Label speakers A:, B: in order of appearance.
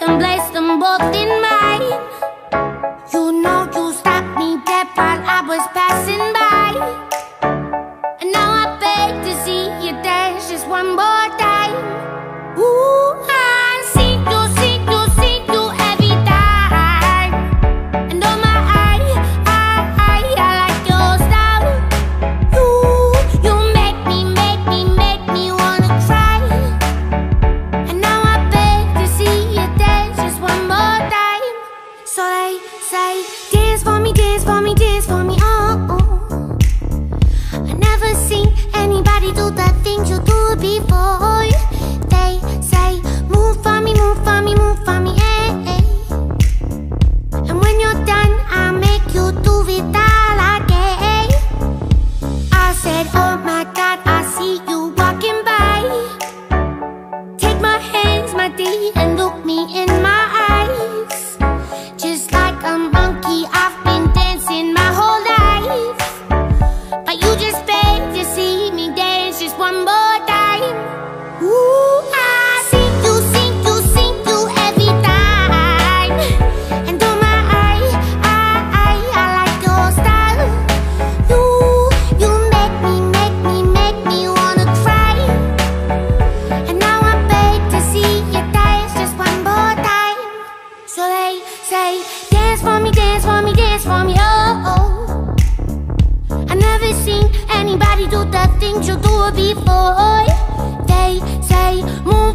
A: and place them both in mine. Dance for me, dance for me, dance for me, oh. oh. I never seen anybody do the things you do before. They say, move for me, move for me, move for me, eh. And when you're done, I'll make you do it all again. I said, oh my God, I see you walking by. Take my hands, my D, and look me in my monkey, oh. oh. I never seen anybody do the things you do before. They say, move